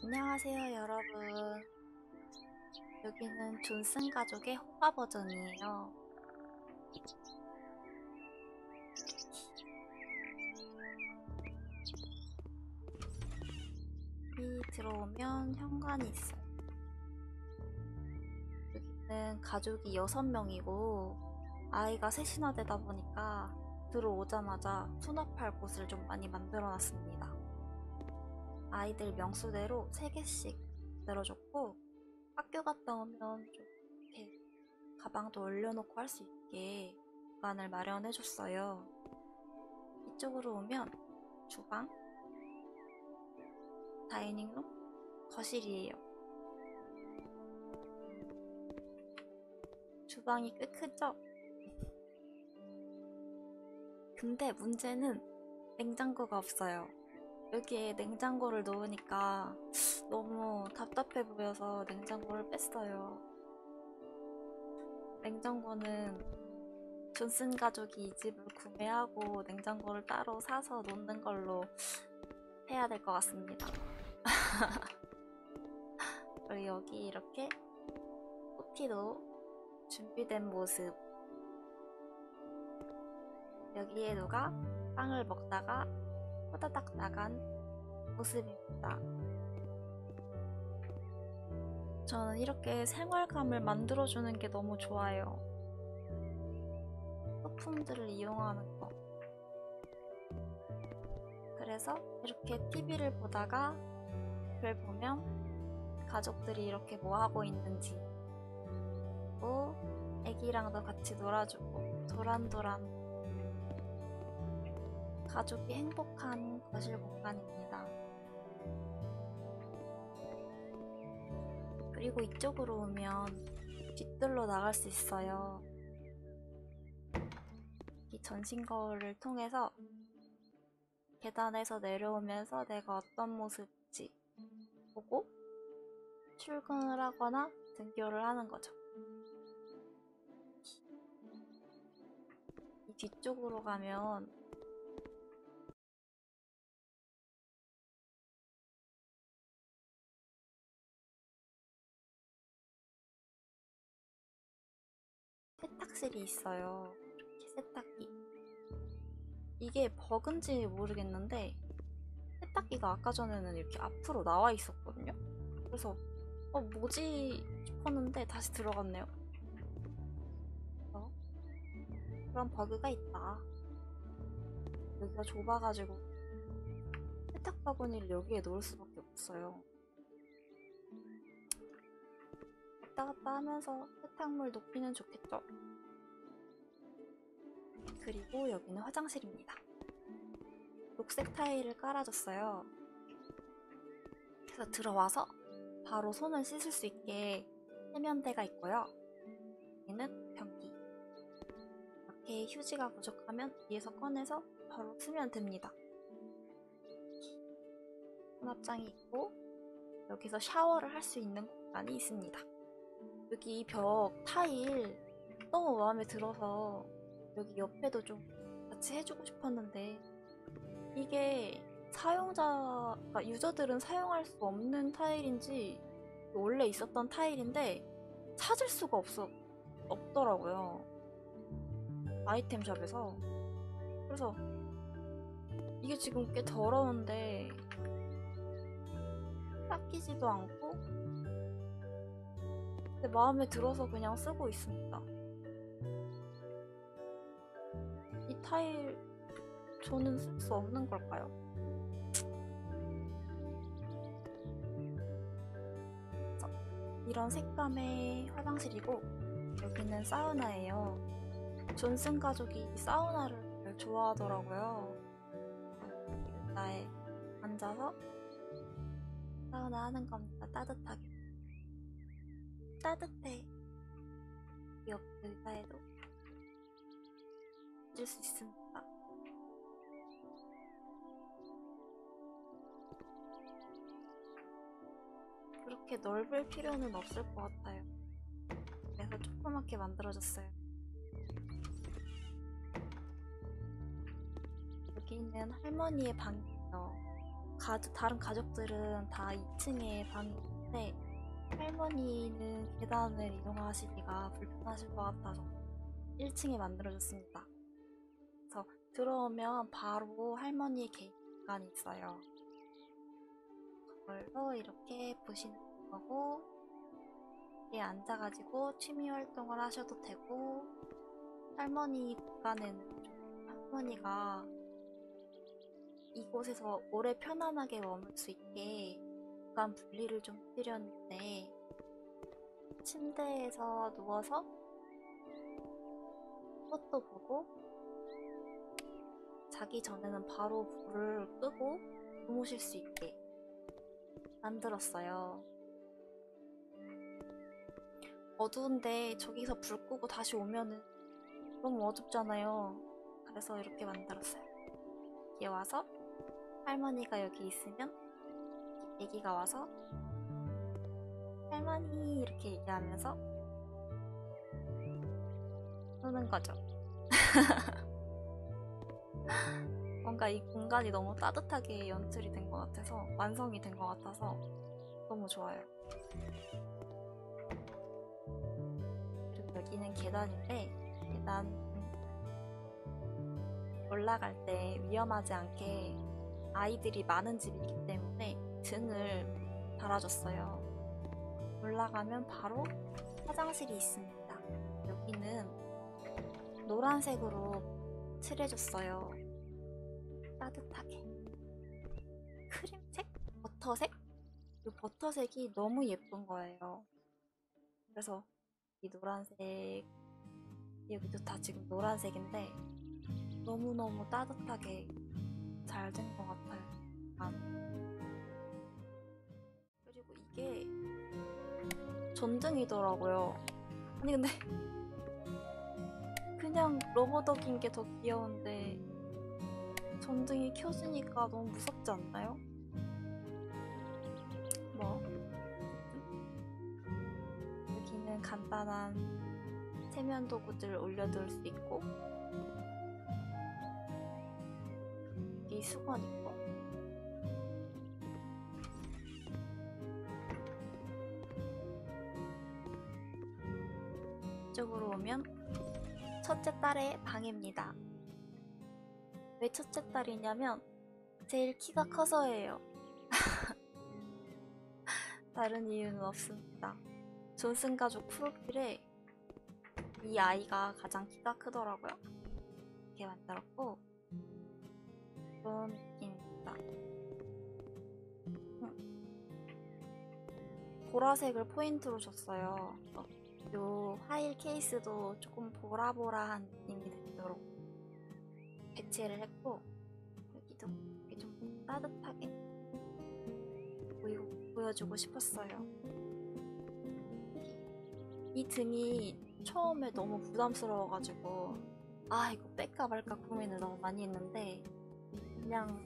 안녕하세요, 여러분. 여기는 존슨 가족의 호화 버전이에요. 이 들어오면 현관이 있어요. 여기는 가족이 6명이고, 아이가 셋이나 되다 보니까 들어오자마자 수납할 곳을 좀 많이 만들어 놨습니다. 아이들 명수대로 3개씩 만들어줬고 학교 갔다 오면 좀 이렇게 가방도 올려놓고 할 수 있게 공간을 마련해줬어요. 이쪽으로 오면 주방, 다이닝룸, 거실이에요. 주방이 꽤 크죠? 근데 문제는 냉장고가 없어요. 여기에 냉장고를 놓으니까 너무 답답해 보여서 냉장고를 뺐어요. 냉장고는 존슨 가족이 이 집을 구매하고 냉장고를 따로 사서 놓는 걸로 해야 될 것 같습니다. 그리고 여기 이렇게 쿠키도 준비된 모습. 여기에 누가 빵을 먹다가 호다닥 나간 모습입니다. 저는 이렇게 생활감을 만들어주는 게 너무 좋아요. 소품들을 이용하는 거. 그래서 이렇게 TV를 보다가 별 보면 가족들이 이렇게 뭐 하고 있는지 또 애기랑도 같이 놀아주고 도란도란 가족이 행복한 거실 공간입니다. 그리고 이쪽으로 오면 뒤뜰로 나갈 수 있어요. 이 전신 거울을 통해서 계단에서 내려오면서 내가 어떤 모습인지 보고 출근을 하거나 등교를 하는 거죠. 이 뒤쪽으로 가면 세탁실이 있어요. 이렇게 세탁기. 이게 버그인지 모르겠는데 세탁기가 아까 전에는 이렇게 앞으로 나와 있었거든요. 그래서 어 뭐지 싶었는데 다시 들어갔네요. 어? 그런 버그가 있다. 여기가 좁아가지고 세탁 바구니를 여기에 놓을 수밖에 없어요. 왔다 갔다 하면서 세탁물 높이는 좋겠죠? 그리고 여기는 화장실입니다. 녹색 타일을 깔아줬어요. 그래서 들어와서 바로 손을 씻을 수 있게 세면대가 있고요. 여기는 변기. 이렇게 휴지가 부족하면 위에서 꺼내서 바로 쓰면 됩니다. 수납장이 있고 여기서 샤워를 할 수 있는 공간이 있습니다. 여기 벽 타일 너무 마음에 들어서 여기 옆에도 좀 같이 해주고 싶었는데 이게 사용자, 가 유저들은 사용할 수 없는 타일인지 원래 있었던 타일인데 찾을 수가 없어 없더라고요 아이템 샵에서 그래서 이게 지금 꽤 더러운데 닦이지도 않고 근데 마음에 들어서 그냥 쓰고 있습니다. 이 타일 저는 쓸 수 없는 걸까요? 자, 이런 색감의 화장실이고 여기는 사우나예요. 존슨 가족이 사우나를 좋아하더라고요. 나에 앉아서 사우나 하는 겁니다. 따뜻하게. 따뜻해. 옆 의자에도 수 있습니다. 그렇게 넓을 필요는 없을 것 같아요. 그래서 조그맣게 만들어졌어요. 여기는 할머니의 방이에요. 가, 다른 가족들은 다 2층에 방이 있는데 할머니는 계단을 이동하시기가 불편하실 것 같아서 1층에 만들어줬습니다. 들어오면 바로 개인 공간이 있어요. 그걸로 이렇게 보시는 거고 여기에 앉아가지고 취미 활동을 하셔도 되고 할머니 공간에는 좀 할머니가 이곳에서 오래 편안하게 머물 수 있게 공간 분리를 좀 해드렸는데 침대에서 누워서 꽃도 보고 자기 전에는 바로 불을 끄고 주무실 수 있게 만들었어요. 어두운데 저기서 불 끄고 다시 오면은 너무 어둡잖아요. 그래서 이렇게 만들었어요. 여기 와서 할머니가 여기 있으면 애기가 와서 할머니 이렇게 얘기하면서 노는 거죠. 뭔가 이 공간이 너무 따뜻하게 연출이 된 것 같아서 완성이 된 것 같아서 너무 좋아요. 그리고 여기는 계단인데 계단 올라갈 때 위험하지 않게 아이들이 많은 집이기 때문에 등을 달아줬어요. 올라가면 바로 화장실이 있습니다. 여기는 노란색으로 칠해줬어요. 따뜻하게. 크림색? 버터색? 이 버터색이 너무 예쁜 거예요. 그래서 이 노란색, 여기도 다 지금 노란색인데 너무너무 따뜻하게 잘 된 것 같아요. 안. 그리고 이게 전등이더라고요. 아니 근데 그냥 러버덕인 게 더 귀여운데 전등이 켜지니까 너무 무섭지 않나요? 뭐 여기는 간단한 세면 도구들 올려둘 수 있고 여기 수건 있고 이쪽으로 오면 첫째 딸의 방입니다. 왜 첫째 딸이냐면 제일 키가 커서예요. 다른 이유는 없습니다. 존슨 가족 프로필에 이 아이가 가장 키가 크더라고요. 이렇게 만들었고 그런 느낌입니다. 음. 보라색을 포인트로 줬어요. 그래서 요 파일 케이스도 조금 보라보라한 느낌이 들도록 배치를 했고 여기도 이렇게 좀 따뜻하게 보이고, 보여 주고 싶었어요. 이 등이 처음에 너무 부담스러워가지고 아 이거 뺄까 말까 고민을 너무 많이 했는데 그냥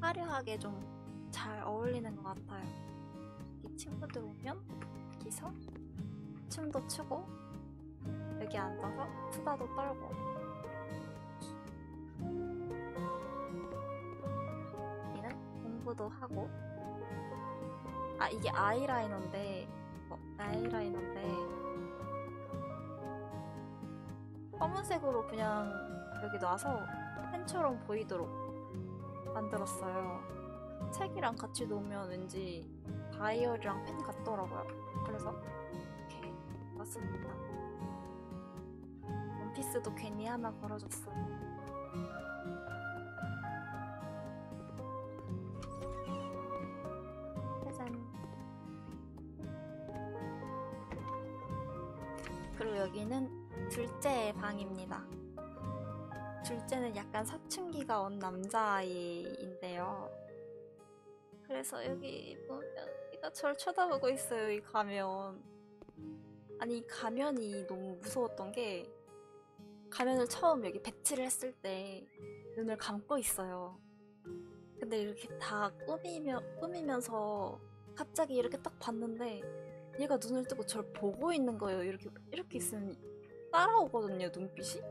화려하게 좀 잘 어울리는 것 같아요. 이 친구들 오면 여기서 춤도 추고 여기 앉아서 수다도 떨고 공부도 하고 아 이게 아이라이너인데 어, 아이라이너인데 검은색으로 그냥 여기 놔서 펜처럼 보이도록 만들었어요. 책이랑 같이 놓으면 왠지 다이어리랑 펜 같더라고요. 그래서 이렇게 놨습니다. 원피스도 괜히 하나 걸어줬어요. 둘째의 방입니다. 둘째는 약간 사춘기가 온 남자아이인데요. 그래서 여기 보면 얘가 절 쳐다보고 있어요, 이 가면. 아니, 이 가면이 너무 무서웠던 게, 가면을 처음 여기 배치를 했을 때 눈을 감고 있어요. 근데 이렇게 다 꾸미며, 꾸미면서 갑자기 이렇게 딱 봤는데, 얘가 눈을 뜨고 절 보고 있는 거예요. 이렇게, 이렇게 있으면 따라오거든요, 눈빛이.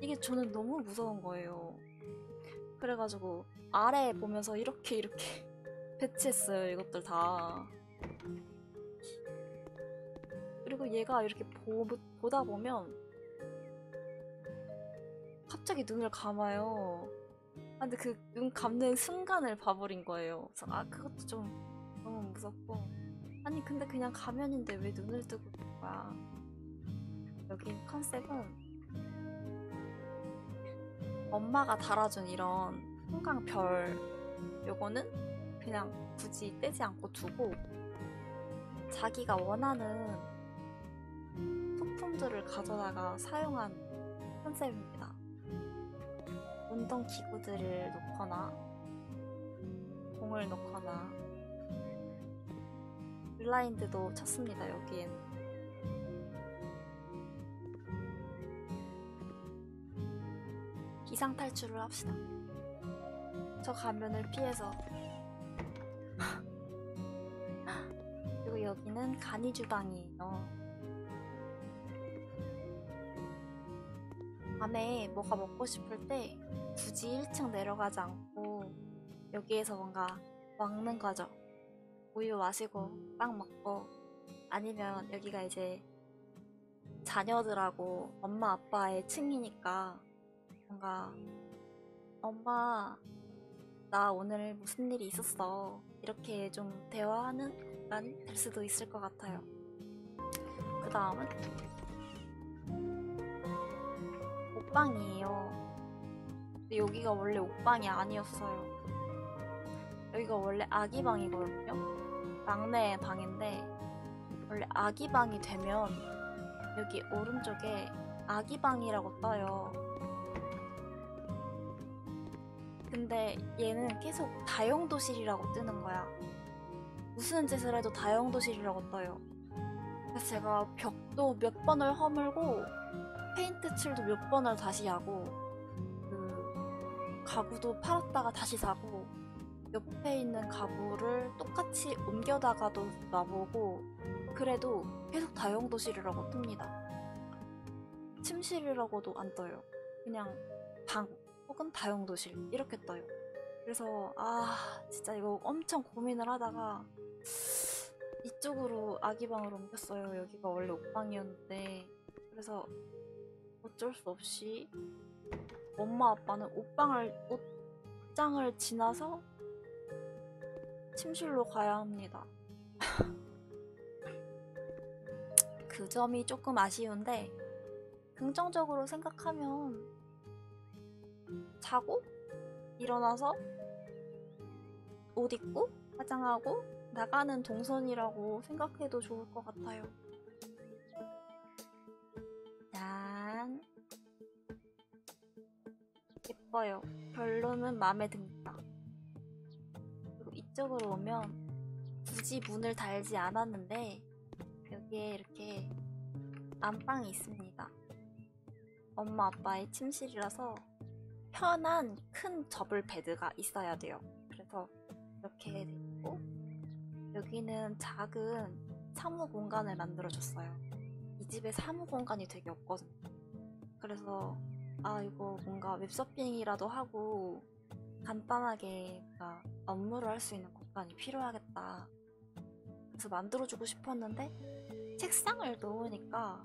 이게 저는 너무 무서운 거예요. 그래가지고 아래 보면서 이렇게 이렇게 배치했어요 이것들 다. 그리고 얘가 이렇게 보, 보다 보면 갑자기 눈을 감아요. 아, 근데 그 눈 감는 순간을 봐버린 거예요. 그래서 아 그것도 좀 너무 무섭고. 아니 근데 그냥 가면인데 왜 눈을 뜨고 있는 거야 여기 컨셉은 엄마가 달아준 이런 형광별 요거는 그냥 굳이 떼지 않고 두고 자기가 원하는 소품들을 가져다가 사용한 컨셉입니다. 운동 기구들을 놓거나 공을 놓거나 블라인드도 쳤습니다 여기엔 비상 탈출을 합시다. 저 가면을 피해서 그리고 여기는 간이 주방이에요. 밤에 뭐가 먹고 싶을 때 굳이 1층 내려가지 않고 여기에서 뭔가 먹는 거죠. 우유 마시고 빵 먹고 아니면 여기가 이제 자녀들하고 엄마 아빠의 층이니까 뭔가 엄마 나 오늘 무슨 일이 있었어 이렇게 좀 대화하는 공간이 될 수도 있을 것 같아요. 그 다음은 옷방이에요. 근데 여기가 원래 옷방이 아니었어요. 여기가 원래 아기 방이거든요. 막내 방인데 원래 아기 방이 되면 여기 오른쪽에 아기 방이라고 떠요. 근데 얘는 계속 다용도실이라고 뜨는 거야. 무슨 짓을 해도 다용도실이라고 떠요. 그래서 제가 벽도 몇 번을 허물고 페인트 칠도 몇 번을 다시 하고 그 가구도 팔았다가 다시 사고 옆에 있는 가구를 똑같이 옮겨다가도 놔보고 그래도 계속 다용도실이라고 뜹니다. 침실이라고도 안 떠요. 그냥 방 혹은 다용도실 이렇게 떠요. 그래서 아 진짜 이거 엄청 고민을 하다가 이쪽으로 아기방으로 옮겼어요. 여기가 원래 옷방이었는데 그래서 어쩔 수 없이 엄마 아빠는 옷방을 옷장을 지나서 침실로 가야 합니다. 그 점이 조금 아쉬운데 긍정적으로 생각하면 자고 일어나서 옷 입고 화장하고 나가는 동선이라고 생각해도 좋을 것 같아요. 짠. 예뻐요. 별로는 마음에 듭니다. 그리고 이쪽으로 오면 굳이 문을 달지 않았는데 여기에 이렇게 안방이 있습니다. 엄마 아빠의 침실이라서 편한 큰 접을 베드가 있어야 돼요. 그래서 이렇게 돼 있고 여기는 작은 사무 공간을 만들어 줬어요. 이 집에 사무 공간이 되게 없거든요. 그래서 아 이거 뭔가 웹서핑이라도 하고 간단하게 업무를 할 수 있는 공간이 필요하겠다. 그래서 만들어주고 싶었는데 책상을 놓으니까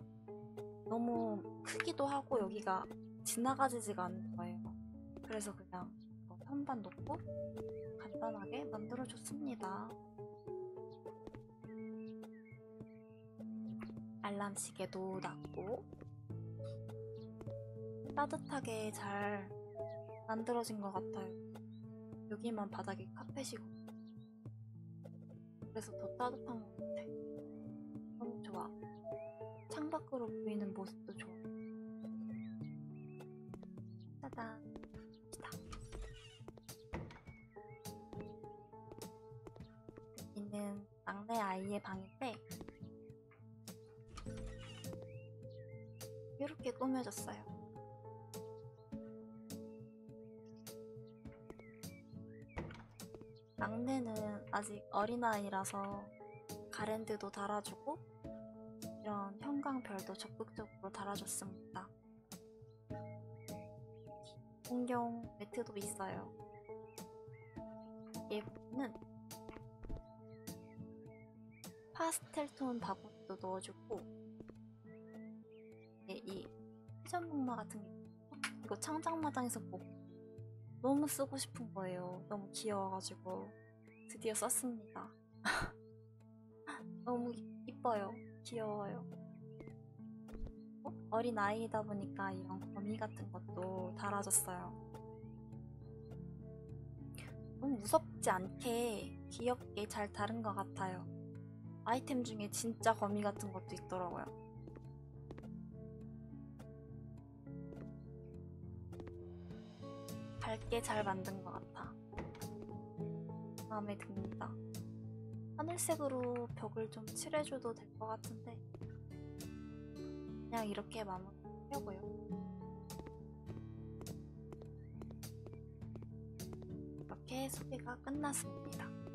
너무 크기도 하고 여기가 지나가지지가 않는 거예요. 그래서 그냥 뭐 선반 놓고 간단하게 만들어줬습니다. 알람 시계도 놨고 따뜻하게 잘 만들어진 것 같아요. 여기만 바닥이 카펫이고 그래서 더 따뜻한 것 같아. 너무 좋아. 창밖으로 보이는 모습도 좋아. 짜잔. 막내 아이의 방인데 이렇게 꾸며졌어요. 막내는 아직 어린아이라서 가랜드도 달아주고 이런 형광별도 적극적으로 달아줬습니다. 공경 매트도 있어요. 얘는 파스텔 톤 바구니도 넣어주고 예, 이 회전목마 같은 게 이거 창작마당에서 보고 너무 쓰고 싶은 거예요. 너무 귀여워가지고 드디어 썼습니다. 너무 이- 이뻐요. 귀여워요. 어? 어린 아이다 보니까 이런 거미 같은 것도 달아줬어요. 너무 무섭지 않게 귀엽게 잘 다른 것 같아요. 아이템 중에 진짜 거미 같은 것도 있더라고요. 밝게 잘 만든 것 같아. 마음에 듭니다. 하늘색으로 벽을 좀 칠해줘도 될 것 같은데 그냥 이렇게 마무리하려고요. 이렇게 소개가 끝났습니다.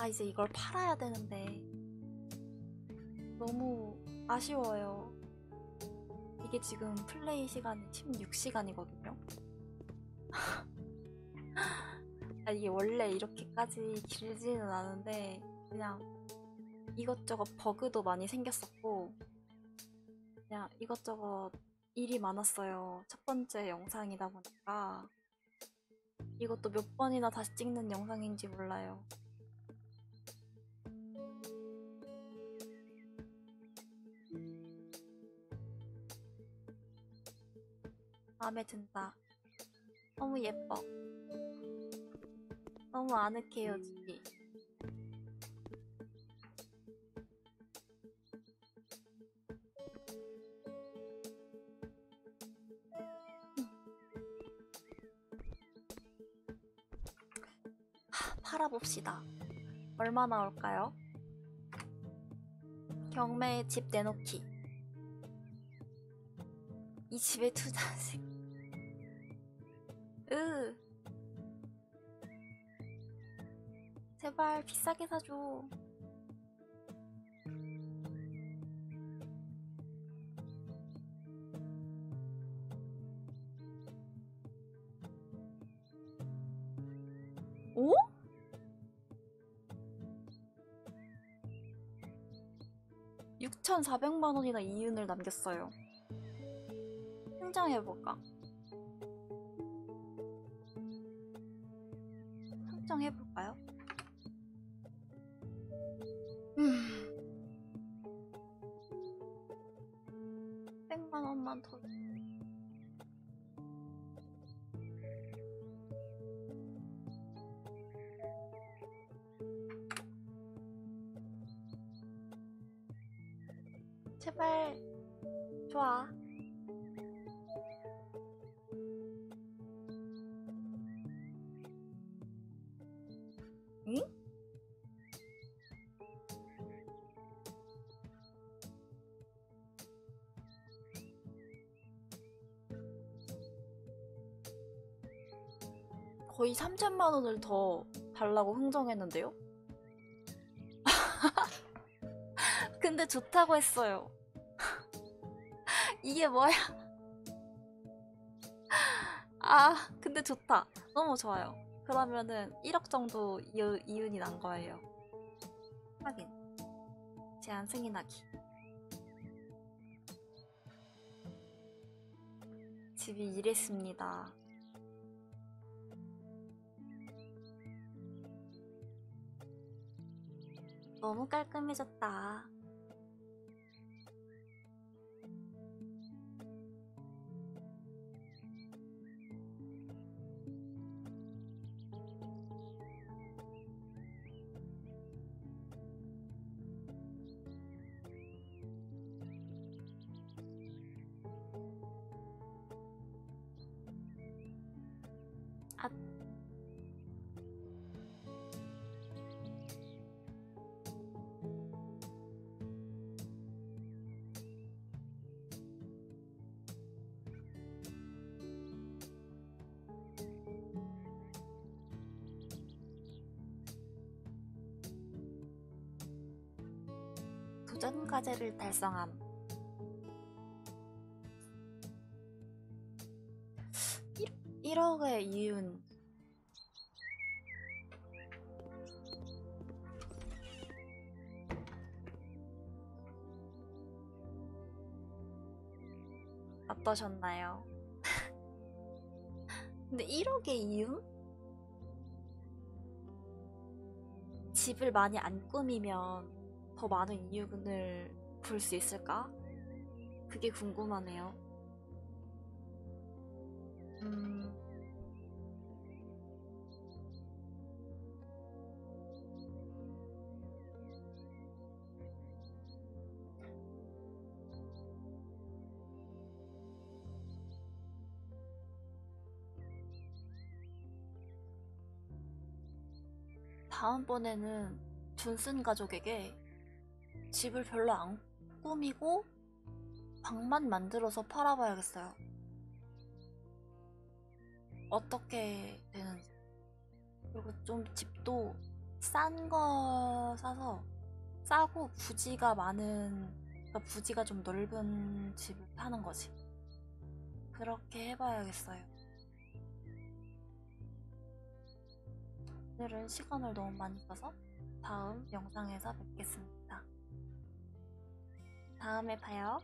아 이제 이걸 팔아야 되는데 너무 아쉬워요. 이게 지금 플레이 시간이 16시간이거든요. 아, 이게 원래 이렇게까지 길지는 않은데 그냥 이것저것 버그도 많이 생겼었고 그냥 이것저것 일이 많았어요. 첫 번째 영상이다 보니까 이것도 몇 번이나 다시 찍는 영상인지 몰라요. 마음에 든다. 너무 예뻐. 너무 아늑해요, 집이. 하, 팔아봅시다. 얼마 나올까요? 경매에 집 내놓기. 이 집에. 으. 제발 비싸게 사줘. 오? (6,400만 원이나 이윤을 남겼어요) 흥정해볼까? 거의 3천만 원을 더 달라고 흥정했는데요? 근데 좋다고 했어요. 이게 뭐야? 아, 근데 좋다. 너무 좋아요. 그러면은 1억 정도 이유, 이윤이 난 거예요. 확인. 제안 승인하기. 집이 이랬습니다. 너무 깔끔해졌다. 도전 과제를 달성함. 1억의 이윤 어떠셨나요? 근데 1억의 이윤? 집을 많이 안 꾸미면 더 많은 이윤을 볼수 있을까? 그게 궁금하네요. 음, 다음번에는 존슨 가족에게 집을 별로 안 꾸미고 방만 만들어서 팔아봐야겠어요. 어떻게 되는지. 그리고 좀 집도 싼 거 사서 싸고 부지가 많은, 그러니까 부지가 좀 넓은 집을 사는 거지. 그렇게 해봐야겠어요. 오늘은 시간을 너무 많이 써서 다음 영상에서 뵙겠습니다. 다음에 봐요.